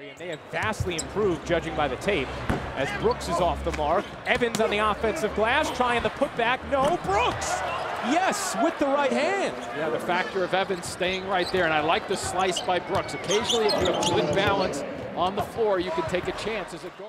And they have vastly improved, judging by the tape, as Brooks is off the mark. Evans on the offensive glass, trying the putback. No, Brooks! Yes, with the right hand. Yeah, the factor of Evans staying right there, and I like the slice by Brooks. Occasionally, if you have good balance on the floor, you can take a chance as a goal.